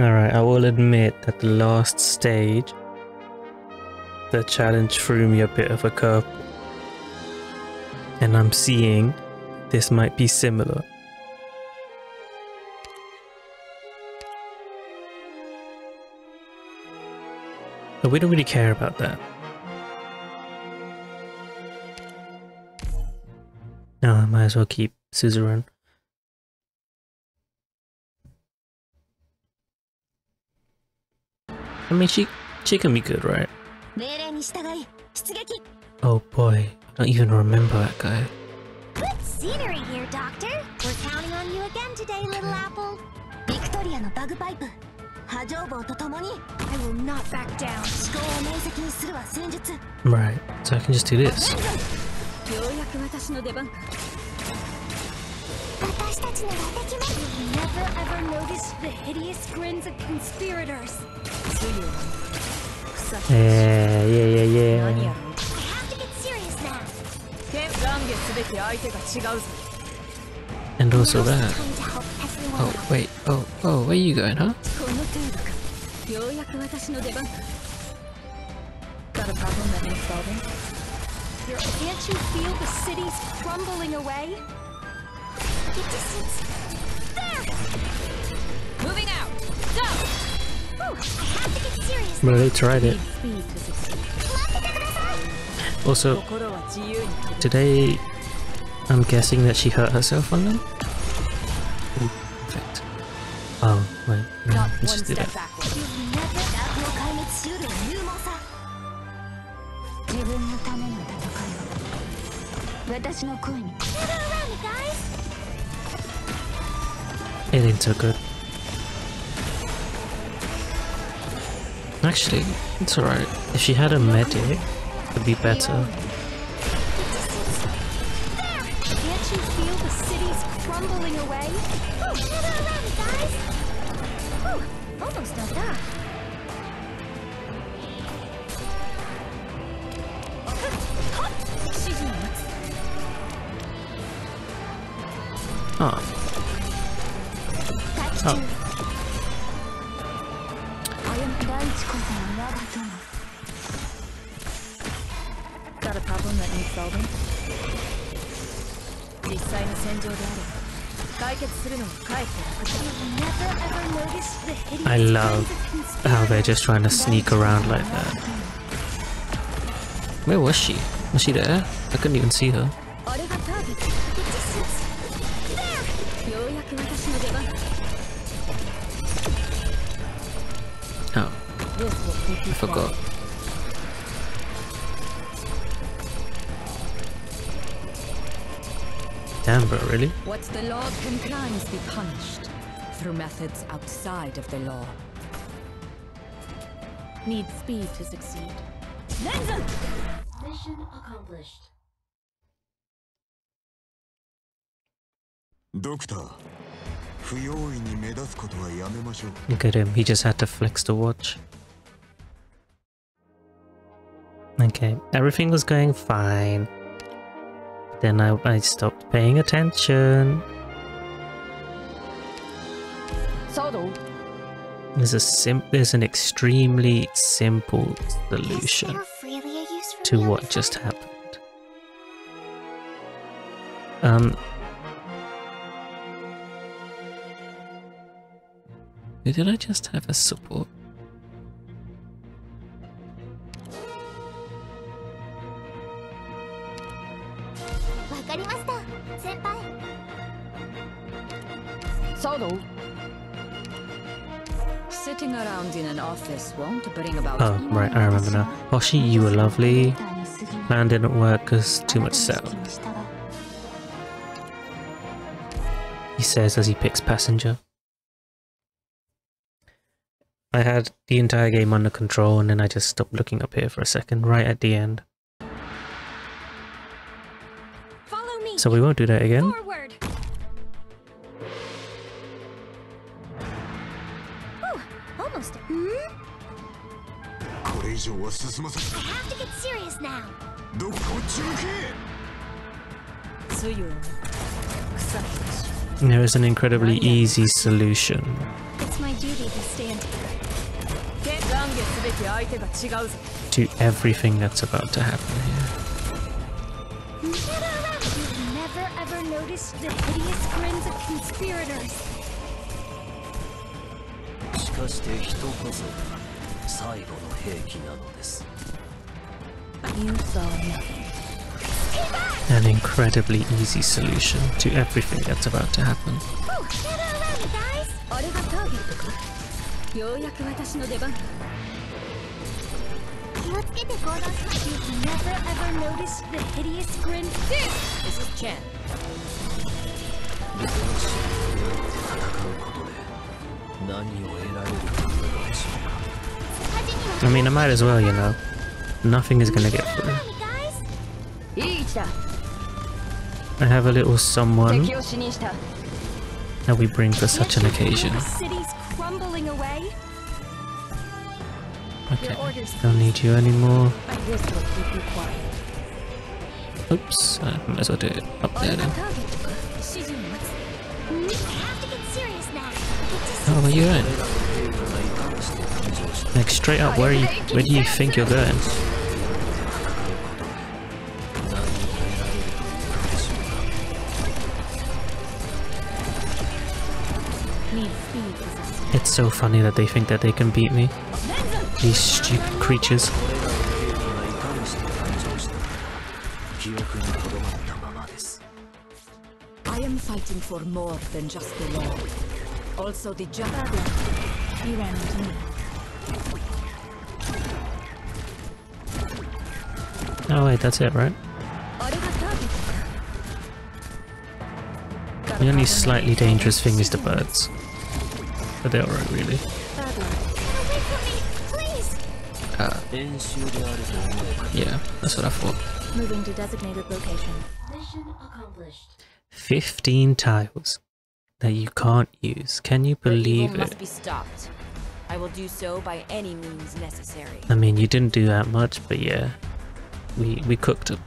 Alright, I will admit that the last stage, the challenge threw me a bit of a curve. And I'm seeing this might be similar. But we don't really care about that. No, I might as well keep Suzerain. I mean, she she can be good, right? Oh boy, I don't even remember that guy. Good scenery here, Doctor. We're counting on you again today, okay. Little Apple. Victoria no Bagpipe. I will not back down Right, so I can just do this Never ever noticed the hideous grins of conspirators. Eh, yeah, yeah, yeah, yeah. I have to get serious now. And also that. Oh, wait, oh, oh, where you going, huh? Got a problem that needs solving? Can't you feel the city's crumbling away? But they tried it. Also, today I'm guessing that she hurt herself on them? Perfect. Oh, wait, no, let's just do that. Never around guys! It ain't so good. Actually, it's alright. If she had a medic, it'd be better. There! Oh, Touch Oh. two. I am 大地こその我が友 Got a problem that needs solving? 実際の戦場であれば解決するのはかえって楽だ Never ever noticed the hideous I love kinds of how they're just trying to sneak around like that. Where was she? Was she there? I couldn't even see her. Oh, This will keep you I forgot. Damn, bro, really? What's the law? Can crimes be punished through methods outside of the law? Need speed to succeed. Lenzen! Mission accomplished. ド Look at him, he just had to flex the watch. Okay, everything was going fine. Then I, I stopped paying attention. There's a sim there's an extremely simple solution really a use for to what just happened. Um Did I just have a support? Sado. Sitting around in an office won't bring about Oh, right, I remember now. Hoshi, you were lovely. Plan didn't work because too much sound. He says as he picks passenger. I had the entire game under control and then I just stopped looking up here for a second, right at the end. So we won't do that again. Forward. Ooh, almost. -hmm. I have to get serious now. There is an incredibly easy solution It's my duty to stay in 時相手が違うぞ to everything that's about to happen here. You've never ever noticed the hideous grins of conspirators. しかして人こそ最後の兵器なのです You saw nothing An incredibly easy solution to everything that's about to happen. Oh, gather around, you guys. あれがターゲットかようやく私の出番気をつけて行動しま You've never ever noticed the hideous grin. This is Chan 戦うことで何を得られるというのでしょうか I mean, I might as well, you know. Nothing is gonna get through. You guys. いい位置だ I have a little someone 敵を死にした that we bring for such an occasion. Okay, don't need you anymore. Oops, I might as well do it up there then. Oh, where you going? Like straight up, where you, where do you think you're going? It's so funny that they think that they can beat me. These stupid creatures. I am fighting for more than just the law. Also the Jabba. He ran me. Oh wait, that's it, right? The only slightly dangerous thing is the birds. Are they alright, really. Uh, yeah, that's what I thought. Moving to designated location. Mission accomplished. 15 tiles that you can't use. Can you believe it? Be I will do so by any means necessary. I mean, you didn't do that much, but yeah, we we cooked them.